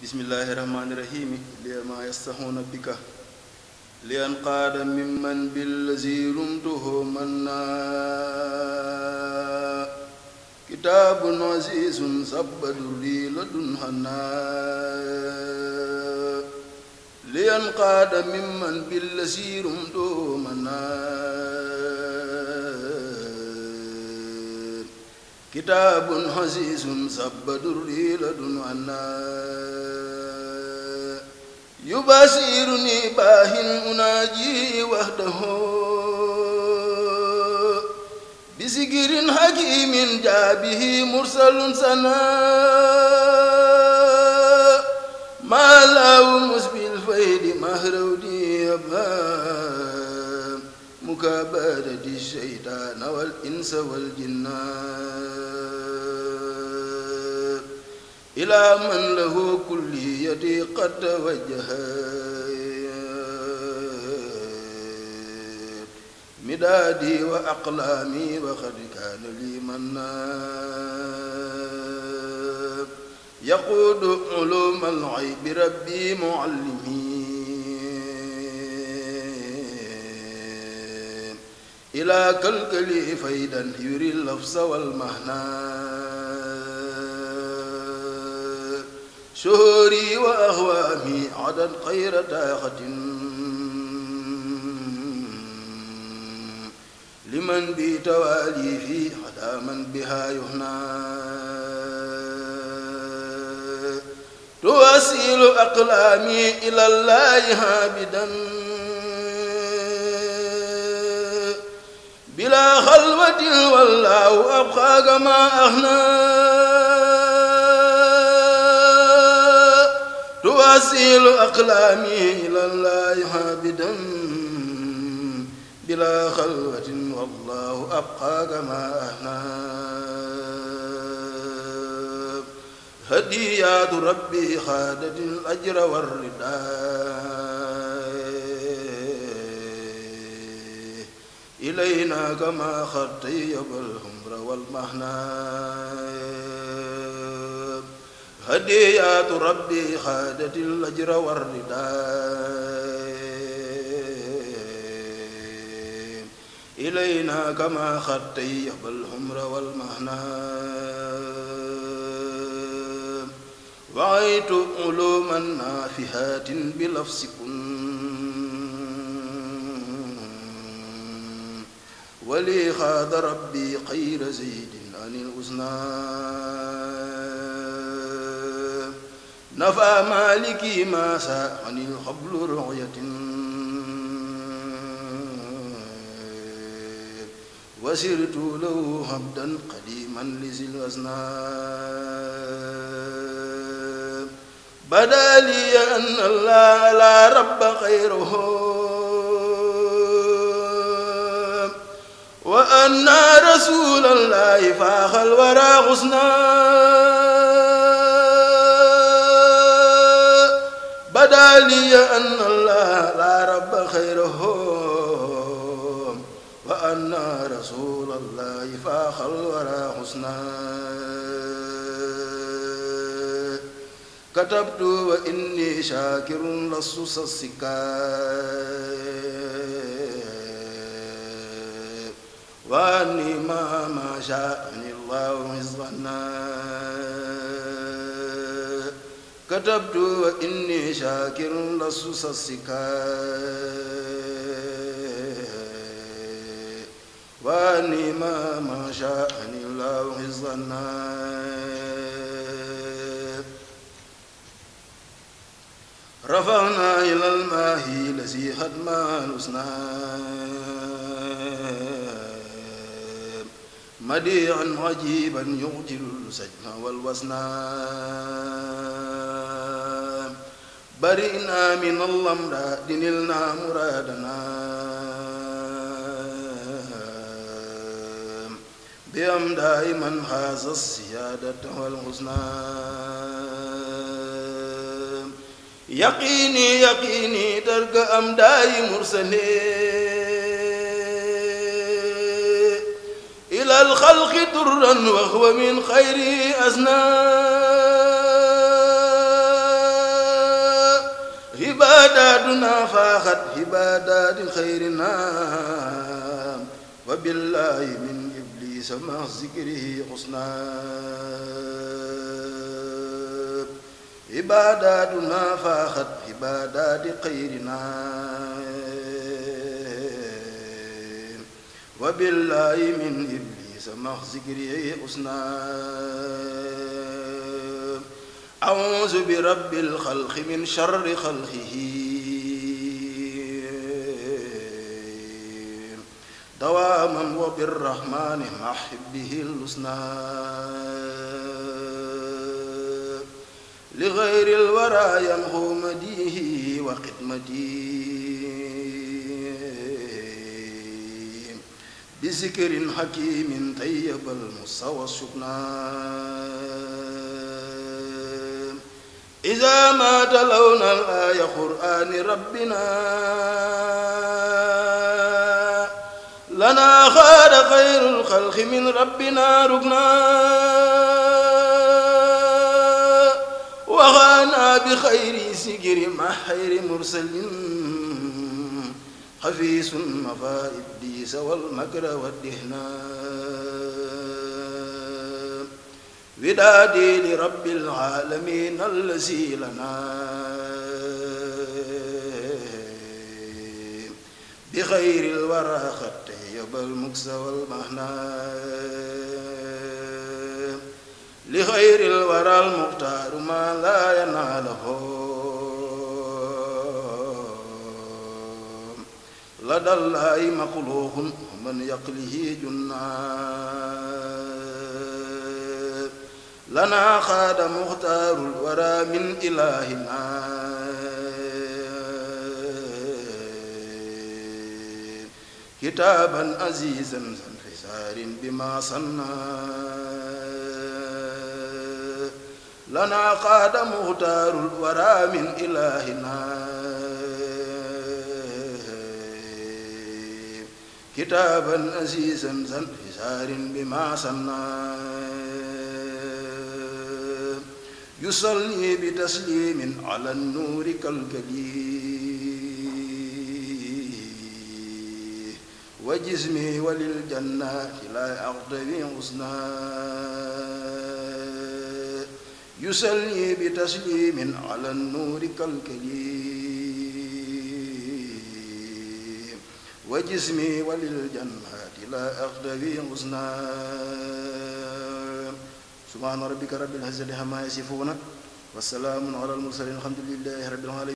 bismillahi rahmani rahimi liyama yastaxuuna bika liyan qaada mimman billazi rumtuhu manna kitaabun azizun sabbadurri ladun hanna liyan qaada mimman billazi rumtuhu manna kitaabun azizun sabbadurri ladun hanna يباشرني باه أناجي وحده. بسكر حكيم جابه مرسل سنا. ما له مسبي الفيد مهرودي أبا. مكابدة الشيطان والإنس والجنان إلى من له كليتي قد توجهت مدادي وأقلامي وقد كان لي منا يقود علوم الغيب ربي معلمي. إلى كالكلي فيدا يري اللفظ والمهنى شهوري وأهوامي عدد خير طاقة لمن بي توالي في عدا من بها يهنى تواسيل أقلامي إلى الله هابدا. بلا خلوة والله أبقى كما أهنى تواسيل أقلامي إلى الله عابدا بلا خلوة والله أبقى كما أهنا هديات ربي خادت الأجر والرداء. إلينا كما خطيب الهمر والمهنى هديات ربي خادت الأجر والرداء. إلينا كما خد طيب الحمر والمهنى وعيت علوما نافهات بلفظ كن. ولي خاض ربي خير زيد عن الحسنى. نفى مالكي ما ساء عن الخبل رعية. وسرت له هبدا قديما لذي الأذناب. بدا لي أن الله لا رب خيره وأن رسول الله فاخ الورى غصنا. لي أن الله لا رب خيره وأن رسول الله فاخ الورى حسنا. كتبت وإني شاكر لصص السكاي وأني ما ما شاءني الله حزبنا كتبت وإني شاكر لصص السكاي وأني ما ما شاءني الله حزبنا رفعنا إلى الماهي الذي خدما الحسنى مديعا عجيبا يغجل السجن والوسنا. برئنا من الأمراض نلنا مرادنا. بأم دائما هذا السيادة والحسنى يقيني يقيني ترك أمداي مرسلين إلى الخلق درا وهو من خير أزنا عباداتنا فاخت عبادات خيرنا وبالله من إبليس مع ذكره حسنا. عباداتنا فاخت عبادات خيرنا وبالله من إبليس مع ذكره حسنا. أعوذ برب الخلق من شر خلقه. دواما وبالرحمن مع حبه الحسنى. لغير الورى ينهو مديه وخدمتي بذكر حكيم طيب المستوى السكنى إذا ما تلونا الآية قرآن ربنا لنا خار خير الخلق من ربنا ركنا وغانا بخير سجر مع مرسل خفيس مفا إبليس والمكر والدهنا. ودادي لرب العالمين الذي لنا. بخير الورى خطيب المكس والمحنى لخير الورى المختار ما لا يناله. لدى الله مخلوق ومن يقله جنان. لنا خاد مختار الورى من إلهنا. كتابا عزيزا انفسار بما صنى لنا قاد مختار الورى من إلهنا. كتابا عزيزا انفسار بما صنى يصلي بتسليم على النور كالكلي وجسمي وللجنات لا أغتوي حسنا. يصلي بتسليم على النور كالكلي وجسمي وللجنات لا أغتوي حسنا. سبحان ربك رب العزة لهما يصفون وسلام على المرسلين الحمد لله رب العالمين.